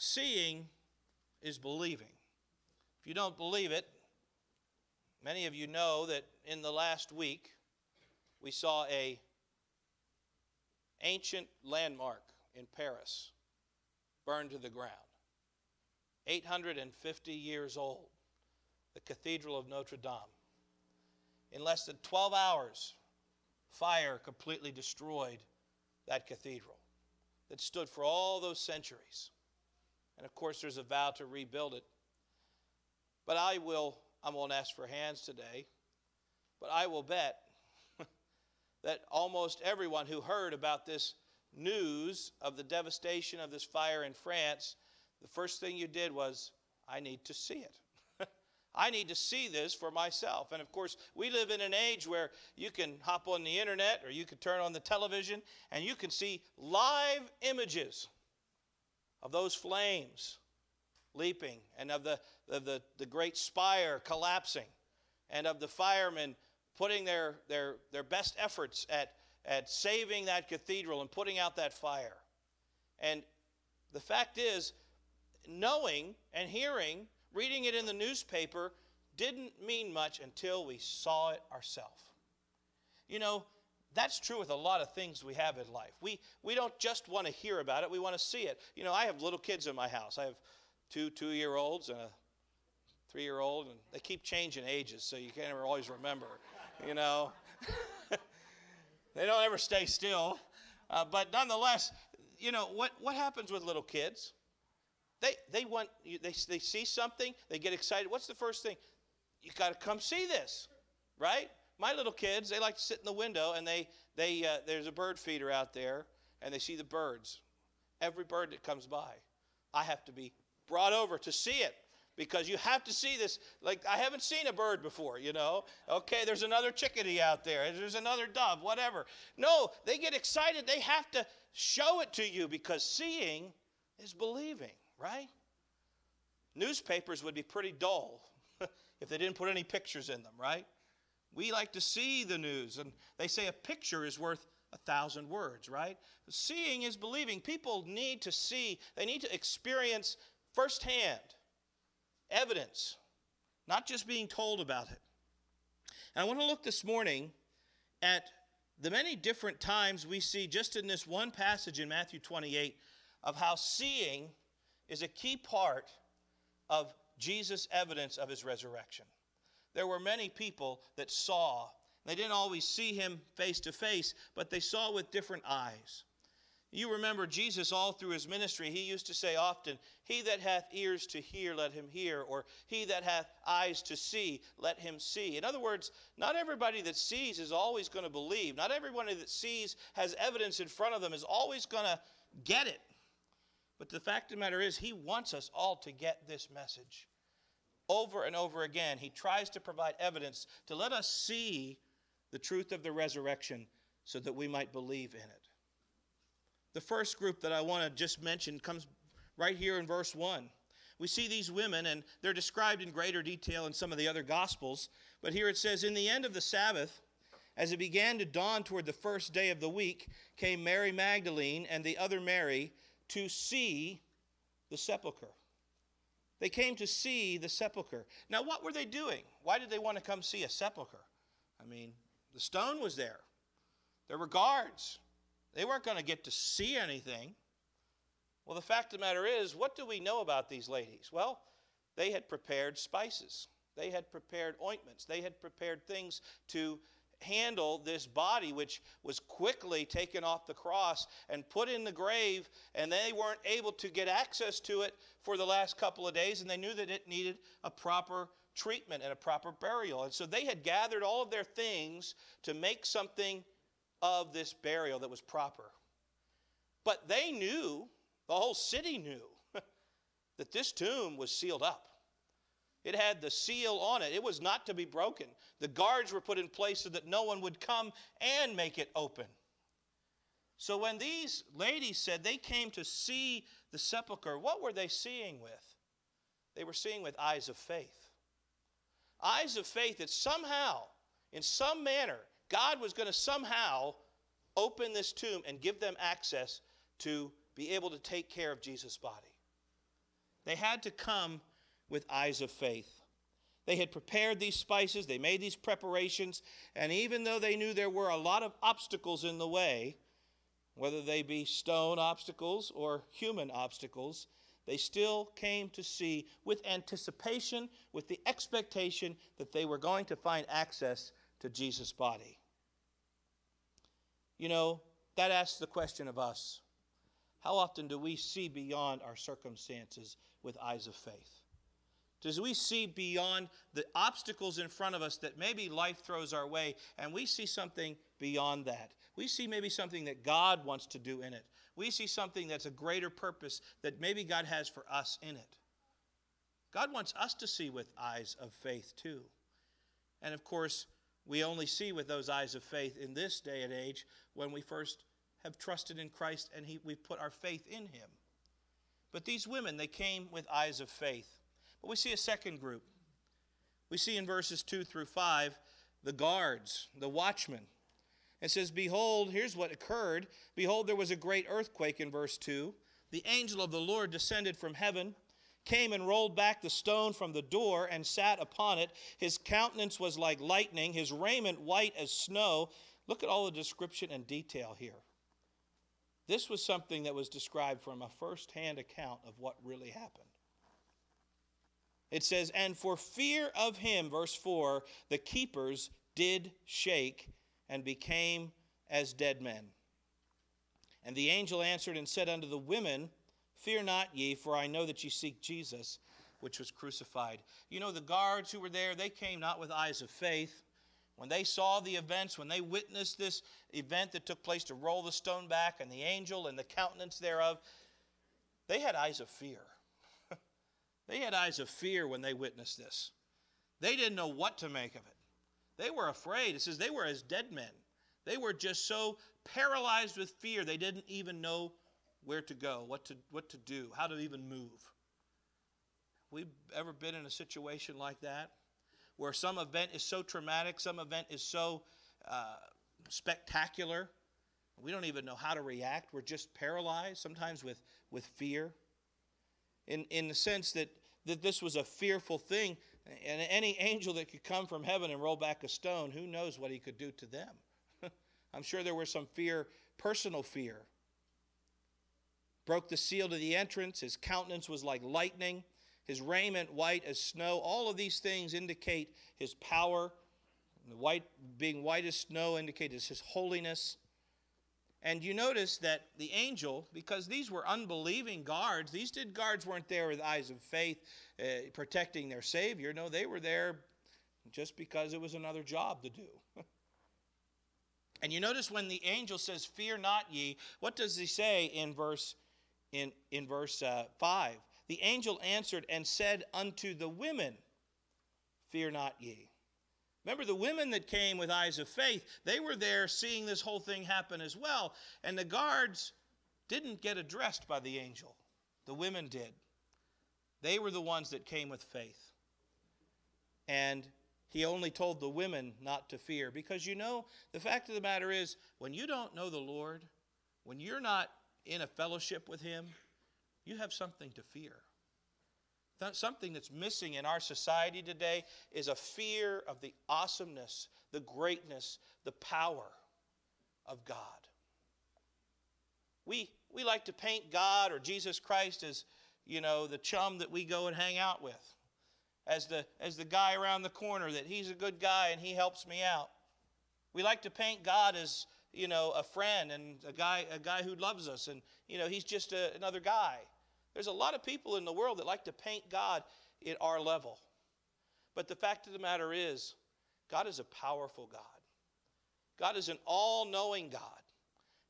seeing is believing. If you don't believe it, many of you know that in the last week we saw a ancient landmark in Paris burned to the ground. 850 years old, the Cathedral of Notre Dame. In less than 12 hours, fire completely destroyed that cathedral that stood for all those centuries. And of course, there's a vow to rebuild it. But I will, I won't ask for hands today, but I will bet that almost everyone who heard about this news of the devastation of this fire in France, the first thing you did was, I need to see it. I need to see this for myself. And of course, we live in an age where you can hop on the internet or you can turn on the television and you can see live images of those flames leaping and of the, of the, the great spire collapsing and of the firemen putting their, their, their best efforts at, at saving that cathedral and putting out that fire. And the fact is, knowing and hearing reading it in the newspaper didn't mean much until we saw it ourselves. You know, that's true with a lot of things we have in life. We, we don't just want to hear about it, we want to see it. You know, I have little kids in my house. I have two two year olds and a three year old, and they keep changing ages, so you can't ever always remember, you know. they don't ever stay still. Uh, but nonetheless, you know, what, what happens with little kids? They, they want, they, they see something, they get excited. What's the first thing? You got to come see this, right? My little kids, they like to sit in the window and they, they, uh, there's a bird feeder out there and they see the birds. Every bird that comes by, I have to be brought over to see it because you have to see this. Like, I haven't seen a bird before, you know? Okay, there's another chickadee out there, there's another dove, whatever. No, they get excited. They have to show it to you because seeing is believing right? Newspapers would be pretty dull if they didn't put any pictures in them, right? We like to see the news, and they say a picture is worth a thousand words, right? Seeing is believing. People need to see, they need to experience firsthand evidence, not just being told about it. And I want to look this morning at the many different times we see just in this one passage in Matthew 28 of how seeing is a key part of Jesus' evidence of his resurrection. There were many people that saw. They didn't always see him face to face, but they saw with different eyes. You remember Jesus all through his ministry, he used to say often, He that hath ears to hear, let him hear, or he that hath eyes to see, let him see. In other words, not everybody that sees is always going to believe. Not everybody that sees has evidence in front of them is always going to get it. But the fact of the matter is, he wants us all to get this message. Over and over again, he tries to provide evidence to let us see the truth of the resurrection so that we might believe in it. The first group that I want to just mention comes right here in verse 1. We see these women, and they're described in greater detail in some of the other Gospels. But here it says, In the end of the Sabbath, as it began to dawn toward the first day of the week, came Mary Magdalene and the other Mary to see the sepulchre. They came to see the sepulchre. Now, what were they doing? Why did they want to come see a sepulchre? I mean, the stone was there, there were guards. They weren't going to get to see anything. Well, the fact of the matter is, what do we know about these ladies? Well, they had prepared spices, they had prepared ointments, they had prepared things to handle this body, which was quickly taken off the cross and put in the grave, and they weren't able to get access to it for the last couple of days, and they knew that it needed a proper treatment and a proper burial. And so they had gathered all of their things to make something of this burial that was proper. But they knew, the whole city knew, that this tomb was sealed up. It had the seal on it. It was not to be broken. The guards were put in place so that no one would come and make it open. So when these ladies said they came to see the sepulchre, what were they seeing with? They were seeing with eyes of faith. Eyes of faith that somehow, in some manner, God was going to somehow open this tomb and give them access to be able to take care of Jesus' body. They had to come with eyes of faith. They had prepared these spices, they made these preparations, and even though they knew there were a lot of obstacles in the way, whether they be stone obstacles or human obstacles, they still came to see with anticipation, with the expectation that they were going to find access to Jesus' body. You know, that asks the question of us how often do we see beyond our circumstances with eyes of faith? Does we see beyond the obstacles in front of us that maybe life throws our way, and we see something beyond that? We see maybe something that God wants to do in it. We see something that's a greater purpose that maybe God has for us in it. God wants us to see with eyes of faith too. And of course, we only see with those eyes of faith in this day and age when we first have trusted in Christ and he, we've put our faith in him. But these women, they came with eyes of faith. But we see a second group. We see in verses 2 through 5 the guards, the watchmen. It says, Behold, here's what occurred. Behold, there was a great earthquake in verse 2. The angel of the Lord descended from heaven, came and rolled back the stone from the door, and sat upon it. His countenance was like lightning, his raiment white as snow. Look at all the description and detail here. This was something that was described from a first hand account of what really happened. It says, And for fear of him, verse 4, the keepers did shake and became as dead men. And the angel answered and said unto the women, Fear not ye, for I know that ye seek Jesus, which was crucified. You know, the guards who were there, they came not with eyes of faith, when they saw the events, when they witnessed this event that took place to roll the stone back and the angel and the countenance thereof, they had eyes of fear. They had eyes of fear when they witnessed this. They didn't know what to make of it. They were afraid. It says they were as dead men. They were just so paralyzed with fear, they didn't even know where to go, what to, what to do, how to even move. We've ever been in a situation like that? where some event is so traumatic, some event is so uh, spectacular, we don't even know how to react. We're just paralyzed, sometimes with, with fear. In, in the sense that, that this was a fearful thing, and any angel that could come from heaven and roll back a stone, who knows what he could do to them? I'm sure there was some fear, personal fear. Broke the seal to the entrance. His countenance was like lightning his raiment white as snow. All of these things indicate his power. The white being white as snow indicates his holiness. And you notice that the angel, because these were unbelieving guards, these did guards weren't there with eyes of faith uh, protecting their Savior. No, they were there just because it was another job to do. and you notice when the angel says, Fear not ye, what does he say in verse, in, in verse uh, 5? The angel answered and said unto the women, Fear not ye. Remember, the women that came with eyes of faith, they were there seeing this whole thing happen as well. And the guards didn't get addressed by the angel, the women did. They were the ones that came with faith. And he only told the women not to fear. Because you know, the fact of the matter is, when you don't know the Lord, when you're not in a fellowship with him, you have something to fear. Something that's missing in our society today is a fear of the awesomeness, the greatness, the power of God. We, we like to paint God or Jesus Christ as, you know, the chum that we go and hang out with, as the, as the guy around the corner that he's a good guy and he helps me out. We like to paint God as, you know, a friend and a guy, a guy who loves us and, you know, he's just a, another guy. There's a lot of people in the world that like to paint God at our level. But the fact of the matter is, God is a powerful God. God is an all knowing God.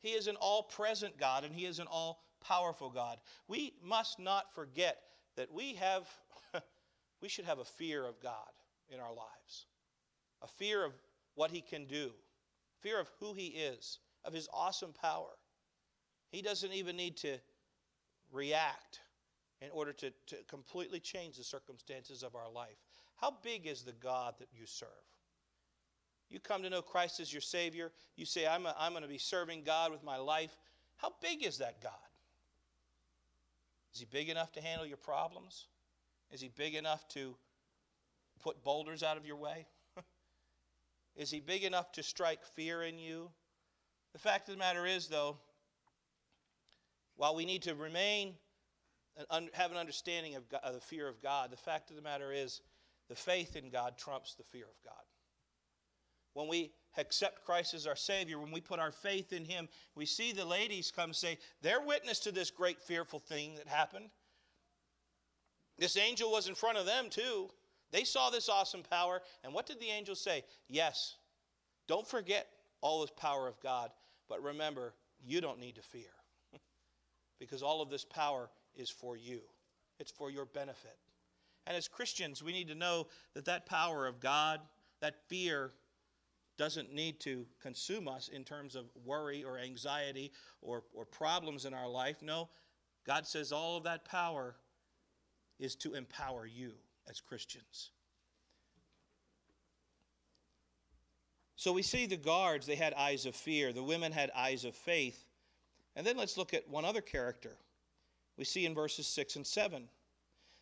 He is an all present God, and He is an all powerful God. We must not forget that we have, we should have a fear of God in our lives, a fear of what He can do, fear of who He is, of His awesome power. He doesn't even need to react in order to, to completely change the circumstances of our life. How big is the God that you serve? You come to know Christ as your Savior. You say, I'm, I'm going to be serving God with my life. How big is that God? Is he big enough to handle your problems? Is he big enough to put boulders out of your way? is he big enough to strike fear in you? The fact of the matter is, though, while we need to remain and have an understanding of, God, of the fear of God, the fact of the matter is, the faith in God trumps the fear of God. When we accept Christ as our Savior, when we put our faith in Him, we see the ladies come say, they're witness to this great fearful thing that happened. This angel was in front of them too. They saw this awesome power. And what did the angel say? Yes, don't forget all this power of God, but remember, you don't need to fear because all of this power is for you, it's for your benefit. And as Christians, we need to know that that power of God, that fear, doesn't need to consume us in terms of worry or anxiety or, or problems in our life. No, God says all of that power is to empower you as Christians. So we see the guards, they had eyes of fear. The women had eyes of faith. And then let's look at one other character. We see in verses 6 and 7.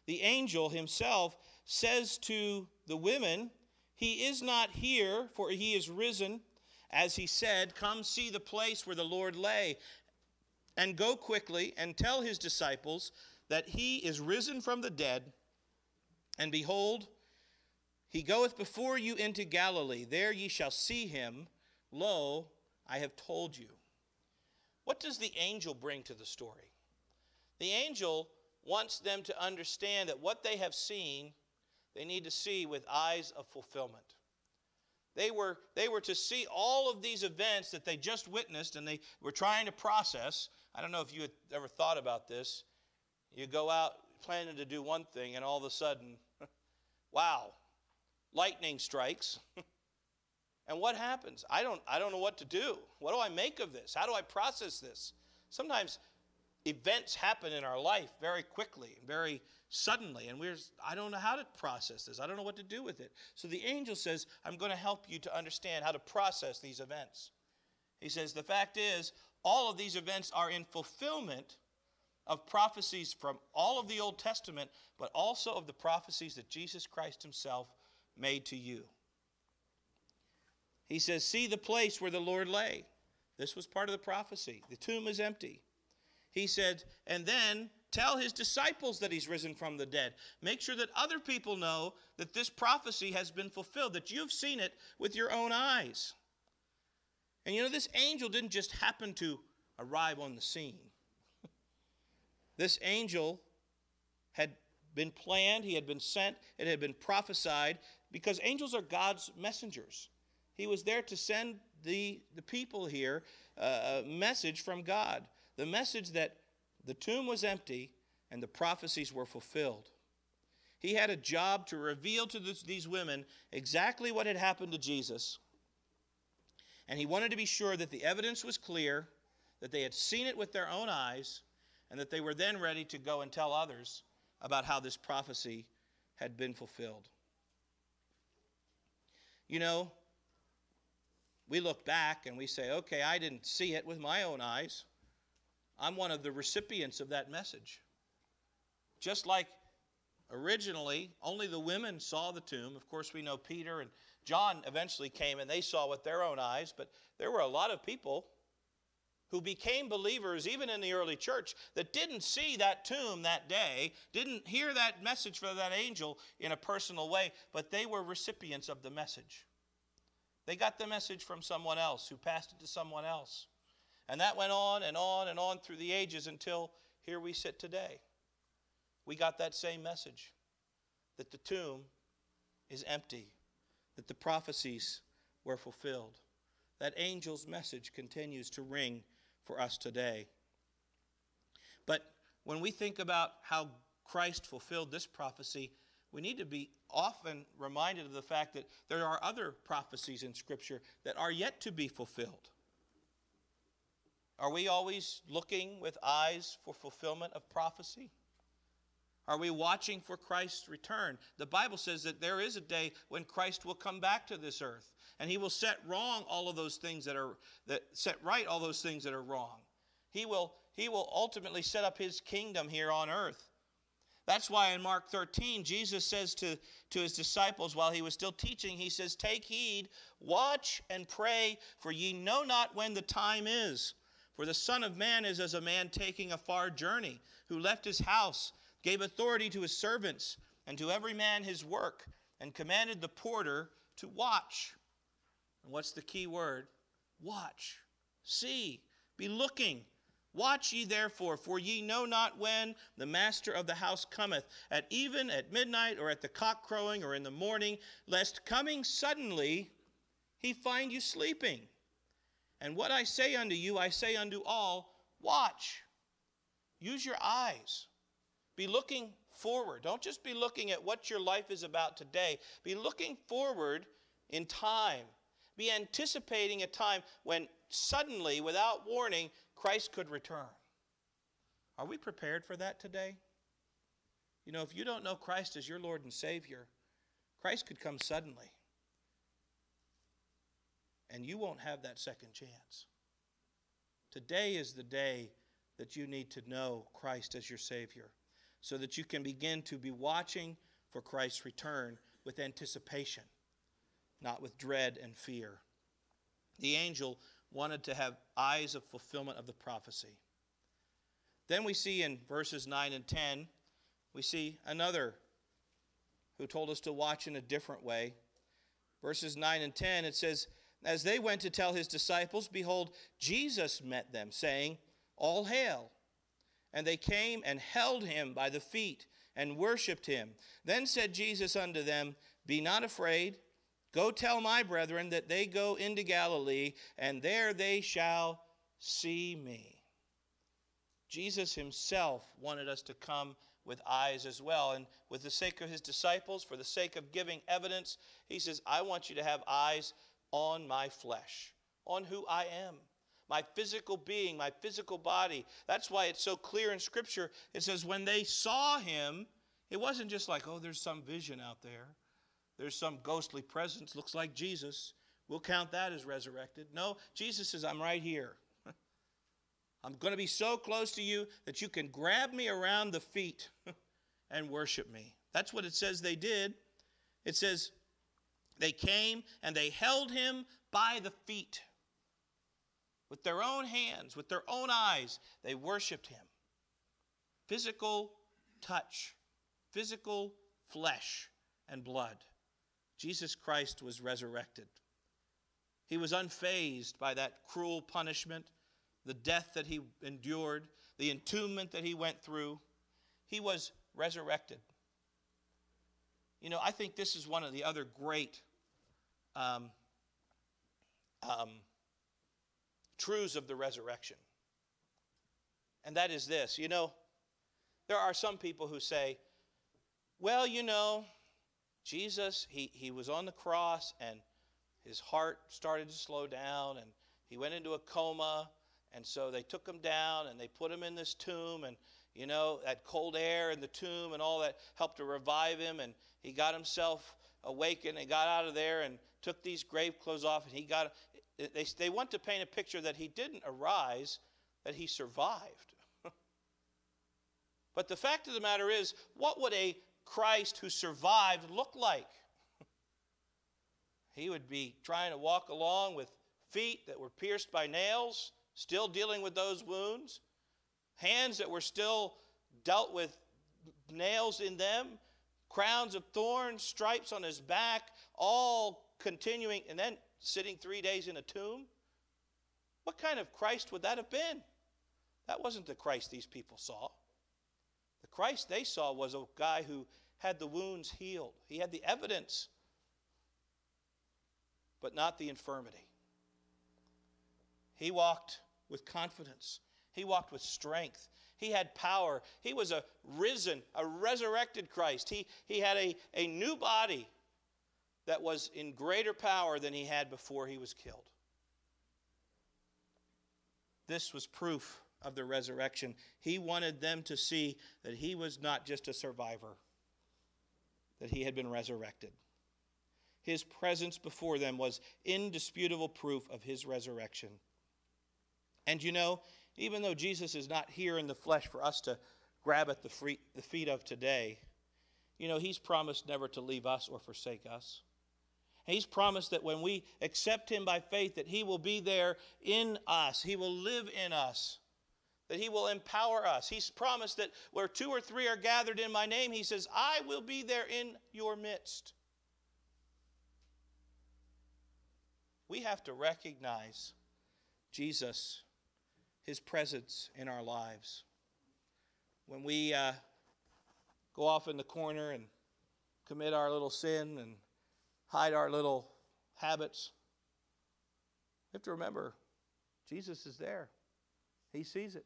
The angel himself says to the women, He is not here, for he is risen. As he said, Come see the place where the Lord lay, and go quickly and tell his disciples that he is risen from the dead. And behold, he goeth before you into Galilee. There ye shall see him. Lo, I have told you. What does the angel bring to the story? The angel wants them to understand that what they have seen, they need to see with eyes of fulfillment. They were, they were to see all of these events that they just witnessed and they were trying to process. I don't know if you had ever thought about this. You go out planning to do one thing, and all of a sudden, wow, lightning strikes. and what happens? I don't, I don't know what to do. What do I make of this? How do I process this? Sometimes events happen in our life very quickly, and very suddenly, and we're, I don't know how to process this. I don't know what to do with it. So the angel says, I'm going to help you to understand how to process these events. He says, The fact is, all of these events are in fulfillment of prophecies from all of the Old Testament, but also of the prophecies that Jesus Christ himself made to you. He says, See the place where the Lord lay. This was part of the prophecy. The tomb is empty. He said, And then tell his disciples that he's risen from the dead. Make sure that other people know that this prophecy has been fulfilled, that you've seen it with your own eyes. And you know, this angel didn't just happen to arrive on the scene. this angel had been planned, he had been sent, it had been prophesied, because angels are God's messengers. He was there to send the, the people here uh, a message from God the message that the tomb was empty and the prophecies were fulfilled. He had a job to reveal to this, these women exactly what had happened to Jesus. And he wanted to be sure that the evidence was clear, that they had seen it with their own eyes, and that they were then ready to go and tell others about how this prophecy had been fulfilled. You know, we look back and we say, okay, I didn't see it with my own eyes. I'm one of the recipients of that message. Just like originally, only the women saw the tomb. Of course, we know Peter and John eventually came and they saw with their own eyes, but there were a lot of people who became believers even in the early church that didn't see that tomb that day, didn't hear that message from that angel in a personal way, but they were recipients of the message. They got the message from someone else who passed it to someone else. And that went on and on and on through the ages until here we sit today. We got that same message that the tomb is empty, that the prophecies were fulfilled. That angel's message continues to ring for us today. But when we think about how Christ fulfilled this prophecy, we need to be often reminded of the fact that there are other prophecies in Scripture that are yet to be fulfilled. Are we always looking with eyes for fulfillment of prophecy? Are we watching for Christ's return? The Bible says that there is a day when Christ will come back to this earth and he will set wrong all of those things that are that set right all those things that are wrong. He will he will ultimately set up his kingdom here on earth. That's why in Mark 13, Jesus says to, to his disciples while he was still teaching, he says, Take heed, watch and pray, for ye know not when the time is. For the Son of Man is as a man taking a far journey, who left his house, gave authority to his servants, and to every man his work, and commanded the porter to watch. And what's the key word? Watch. See. Be looking Watch ye therefore, for ye know not when the master of the house cometh, at even, at midnight, or at the cock crowing, or in the morning, lest coming suddenly he find you sleeping. And what I say unto you, I say unto all watch. Use your eyes. Be looking forward. Don't just be looking at what your life is about today, be looking forward in time. Be anticipating a time when suddenly, without warning, Christ could return. Are we prepared for that today? You know, if you don't know Christ as your Lord and Savior, Christ could come suddenly. And you won't have that second chance. Today is the day that you need to know Christ as your Savior so that you can begin to be watching for Christ's return with anticipation, not with dread and fear. The angel wanted to have eyes of fulfillment of the prophecy. Then we see in verses 9 and 10, we see another who told us to watch in a different way. Verses 9 and 10, it says, As they went to tell his disciples, behold, Jesus met them, saying, All hail. And they came and held him by the feet and worshipped him. Then said Jesus unto them, Be not afraid. Go tell my brethren that they go into Galilee, and there they shall see me. Jesus himself wanted us to come with eyes as well. And with the sake of his disciples, for the sake of giving evidence, he says, I want you to have eyes on my flesh, on who I am, my physical being, my physical body. That's why it's so clear in Scripture. It says, when they saw him, it wasn't just like, oh, there's some vision out there there's some ghostly presence, looks like Jesus. We'll count that as resurrected. No, Jesus says, I'm right here. I'm going to be so close to you that you can grab me around the feet and worship me. That's what it says they did. It says they came and they held him by the feet. With their own hands, with their own eyes, they worshiped him. Physical touch, physical flesh and blood. Jesus Christ was resurrected. He was unfazed by that cruel punishment, the death that he endured, the entombment that he went through. He was resurrected. You know, I think this is one of the other great um, um, truths of the resurrection. And that is this you know, there are some people who say, well, you know, Jesus, he, he was on the cross and his heart started to slow down and he went into a coma. And so they took him down and they put him in this tomb. And, you know, that cold air in the tomb and all that helped to revive him. And he got himself awakened and got out of there and took these grave clothes off. And he got, they, they want to paint a picture that he didn't arise, that he survived. but the fact of the matter is, what would a Christ who survived look like? He would be trying to walk along with feet that were pierced by nails, still dealing with those wounds, hands that were still dealt with nails in them, crowns of thorns, stripes on his back, all continuing, and then sitting three days in a tomb. What kind of Christ would that have been? That wasn't the Christ these people saw. Christ they saw was a guy who had the wounds healed, he had the evidence, but not the infirmity. He walked with confidence, he walked with strength. He had power. He was a risen, a resurrected Christ. He, he had a, a new body that was in greater power than he had before he was killed. This was proof of the resurrection. He wanted them to see that he was not just a survivor, that he had been resurrected. His presence before them was indisputable proof of his resurrection. And you know, even though Jesus is not here in the flesh for us to grab at the, free, the feet of today, you know, He's promised never to leave us or forsake us. He's promised that when we accept Him by faith, that He will be there in us. He will live in us. That He will empower us. He's promised that where two or three are gathered in my name, He says, I will be there in your midst. We have to recognize Jesus, His presence in our lives. When we uh, go off in the corner and commit our little sin and hide our little habits. We have to remember Jesus is there. He sees it.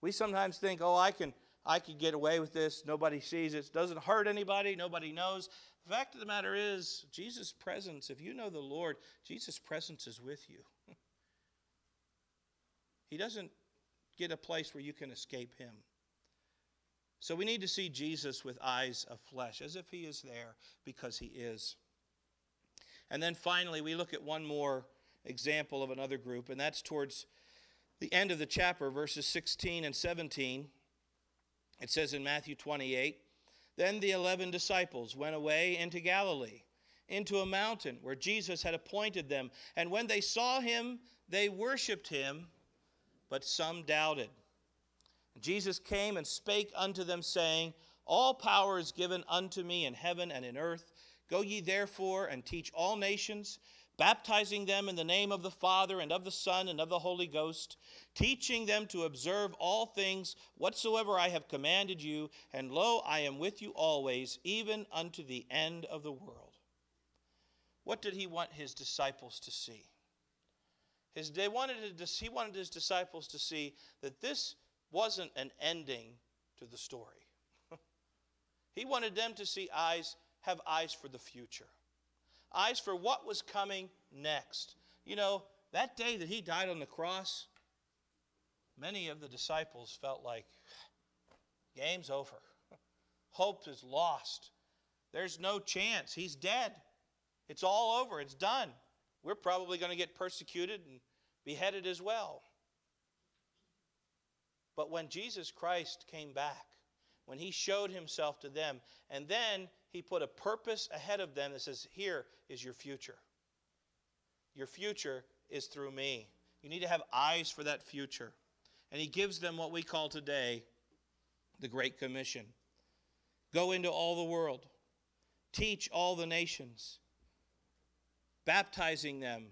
We sometimes think, "Oh, I can I can get away with this. Nobody sees it. It doesn't hurt anybody. Nobody knows." The fact of the matter is, Jesus' presence, if you know the Lord, Jesus' presence is with you. he doesn't get a place where you can escape him. So we need to see Jesus with eyes of flesh, as if he is there, because he is. And then finally, we look at one more example of another group, and that's towards the end of the chapter, verses 16 and 17. It says in Matthew 28 Then the eleven disciples went away into Galilee, into a mountain where Jesus had appointed them. And when they saw him, they worshiped him, but some doubted. Jesus came and spake unto them, saying, All power is given unto me in heaven and in earth. Go ye therefore and teach all nations, baptizing them in the name of the Father and of the Son and of the Holy Ghost, teaching them to observe all things whatsoever I have commanded you. And lo, I am with you always, even unto the end of the world. What did he want his disciples to see? His, they wanted, to, he wanted his disciples to see that this wasn't an ending to the story. he wanted them to see eyes, have eyes for the future, eyes for what was coming next. You know, that day that he died on the cross, many of the disciples felt like, game's over. Hope is lost. There's no chance. He's dead. It's all over. It's done. We're probably going to get persecuted and beheaded as well. But when Jesus Christ came back, when he showed himself to them, and then he put a purpose ahead of them that says, Here is your future. Your future is through me. You need to have eyes for that future. And he gives them what we call today the Great Commission Go into all the world, teach all the nations, baptizing them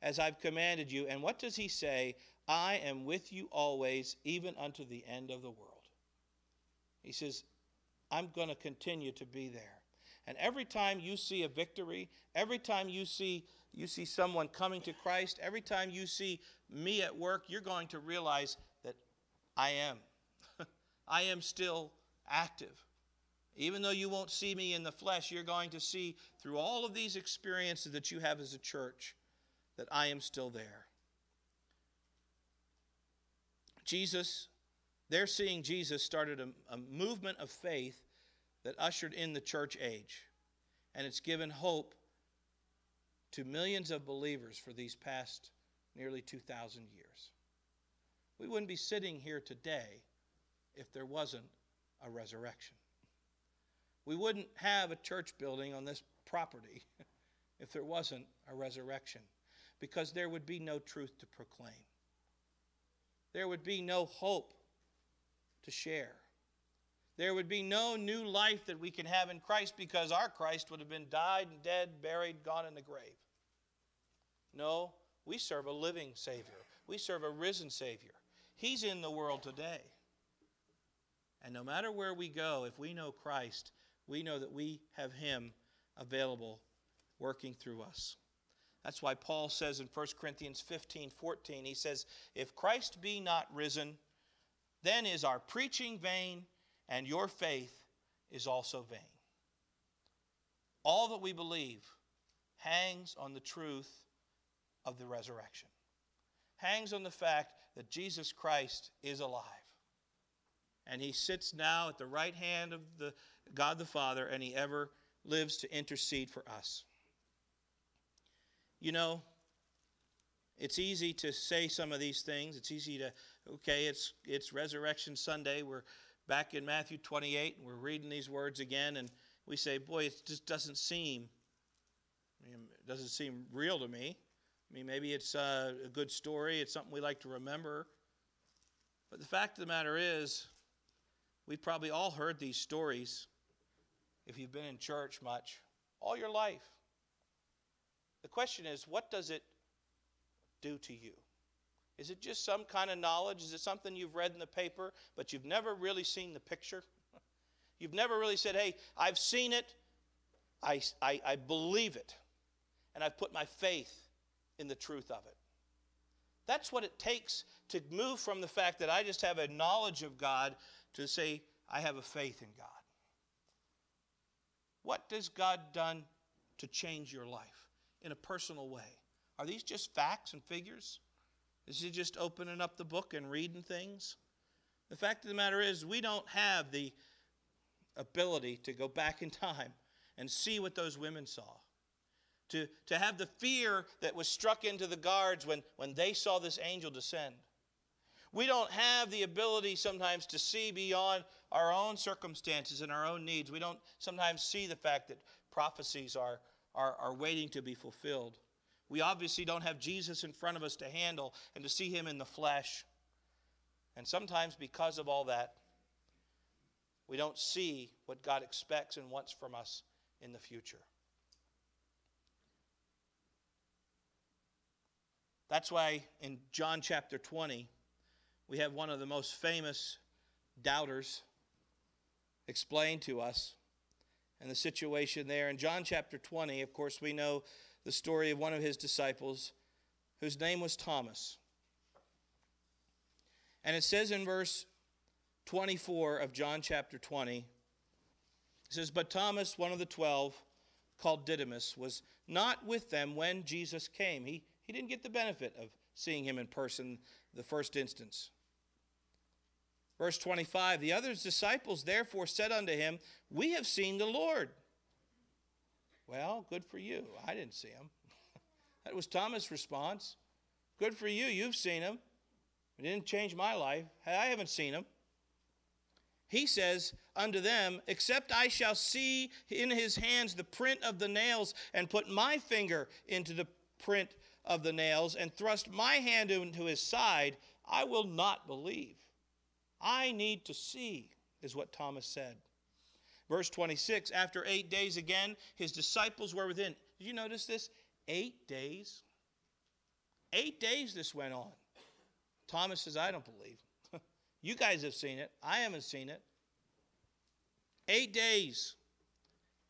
as I've commanded you. And what does he say? I am with you always, even unto the end of the world. He says, I'm going to continue to be there. And every time you see a victory, every time you see you see someone coming to Christ, every time you see me at work, you're going to realize that I am. I am still active. Even though you won't see me in the flesh, you're going to see through all of these experiences that you have as a church that I am still there. Jesus, they're seeing Jesus started a, a movement of faith that ushered in the church age. And it's given hope to millions of believers for these past nearly 2,000 years. We wouldn't be sitting here today if there wasn't a resurrection. We wouldn't have a church building on this property if there wasn't a resurrection, because there would be no truth to proclaim there would be no hope to share. There would be no new life that we can have in Christ because our Christ would have been died and dead, buried, gone in the grave. No, we serve a living Savior. We serve a risen Savior. He's in the world today. And no matter where we go, if we know Christ, we know that we have Him available working through us. That's why Paul says in 1 Corinthians 15 14, he says, If Christ be not risen, then is our preaching vain, and your faith is also vain. All that we believe hangs on the truth of the resurrection, hangs on the fact that Jesus Christ is alive. And he sits now at the right hand of the God the Father, and he ever lives to intercede for us. You know, it's easy to say some of these things. It's easy to Okay, it's, it's Resurrection Sunday. We're back in Matthew 28, and we're reading these words again, and we say, boy, it just doesn't seem, I mean, it doesn't seem real to me. I mean, maybe it's uh, a good story, it's something we like to remember. But the fact of the matter is, we've probably all heard these stories if you've been in church much all your life. The question is, what does it do to you? Is it just some kind of knowledge? Is it something you've read in the paper, but you've never really seen the picture? You've never really said, hey, I've seen it, I, I, I believe it, and I've put my faith in the truth of it. That's what it takes to move from the fact that I just have a knowledge of God to say, I have a faith in God. What has God done to change your life in a personal way? Are these just facts and figures? Is it just opening up the book and reading things? The fact of the matter is, we don't have the ability to go back in time and see what those women saw. To, to have the fear that was struck into the guards when, when they saw this angel descend. We don't have the ability sometimes to see beyond our own circumstances and our own needs. We don't sometimes see the fact that prophecies are, are, are waiting to be fulfilled. We obviously don't have Jesus in front of us to handle and to see him in the flesh. And sometimes, because of all that, we don't see what God expects and wants from us in the future. That's why in John chapter 20, we have one of the most famous doubters explain to us and the situation there. In John chapter 20, of course, we know the story of one of his disciples whose name was Thomas. And it says in verse 24 of John chapter 20, it says, But Thomas, one of the twelve, called Didymus, was not with them when Jesus came. He, he didn't get the benefit of seeing him in person the first instance. Verse 25 The other disciples therefore said unto him, We have seen the Lord. Well, good for you. I didn't see him. that was Thomas' response. Good for you. You've seen him. It didn't change my life. I haven't seen him. He says unto them, Except I shall see in his hands the print of the nails, and put my finger into the print of the nails, and thrust my hand into his side, I will not believe. I need to see, is what Thomas said. Verse 26 After eight days again, his disciples were within. Did you notice this? Eight days. Eight days this went on. Thomas says, I don't believe. you guys have seen it. I haven't seen it. Eight days.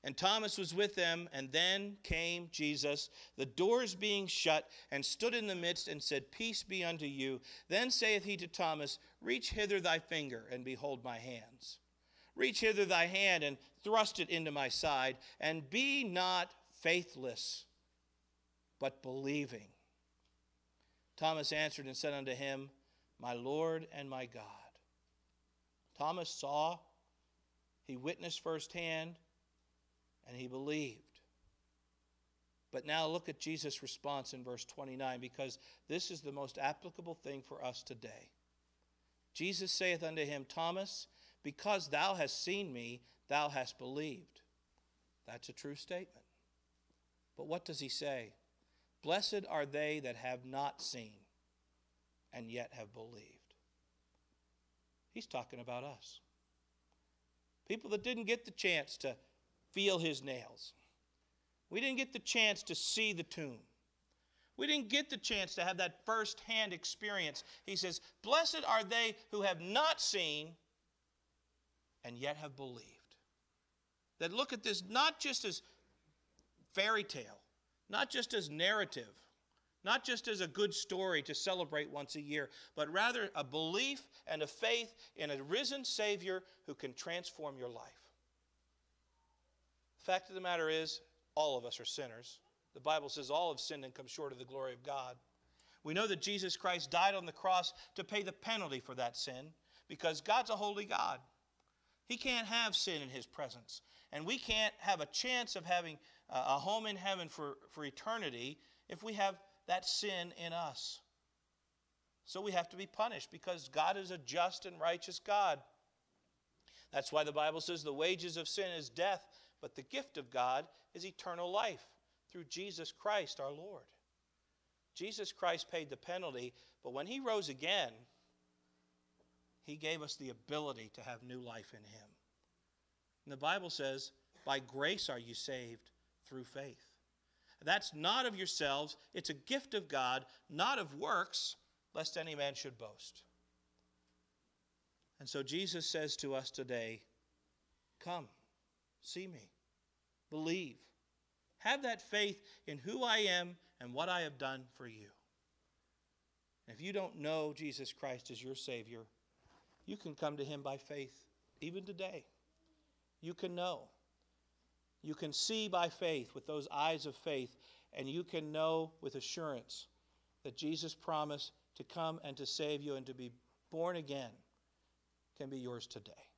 And Thomas was with them, and then came Jesus, the doors being shut, and stood in the midst, and said, Peace be unto you. Then saith he to Thomas, Reach hither thy finger, and behold my hands. Reach hither thy hand, and thrust it into my side, and be not faithless, but believing. Thomas answered and said unto him, My Lord and my God. Thomas saw, he witnessed firsthand and he believed. But now look at Jesus' response in verse 29 because this is the most applicable thing for us today. Jesus saith unto him, Thomas, because thou hast seen me, thou hast believed. That's a true statement. But what does he say? Blessed are they that have not seen and yet have believed. He's talking about us. People that didn't get the chance to feel his nails. We didn't get the chance to see the tomb. We didn't get the chance to have that first hand experience. He says, Blessed are they who have not seen and yet have believed. That look at this not just as fairy tale, not just as narrative, not just as a good story to celebrate once a year, but rather a belief and a faith in a risen Savior who can transform your life. The fact of the matter is, all of us are sinners. The Bible says all have sinned and come short of the glory of God. We know that Jesus Christ died on the cross to pay the penalty for that sin because God's a holy God. He can't have sin in His presence. And we can't have a chance of having uh, a home in heaven for, for eternity if we have that sin in us. So we have to be punished because God is a just and righteous God. That's why the Bible says the wages of sin is death, but the gift of God is eternal life through Jesus Christ our Lord. Jesus Christ paid the penalty, but when he rose again, he gave us the ability to have new life in him. And the Bible says, by grace are you saved through faith. That's not of yourselves, it's a gift of God, not of works, lest any man should boast. And so Jesus says to us today, Come, see me, believe. Have that faith in who I am and what I have done for you. if you don't know Jesus Christ as your Savior, you can come to Him by faith even today. You can know. You can see by faith with those eyes of faith, and you can know with assurance that Jesus promised to come and to save you and to be born again can be yours today.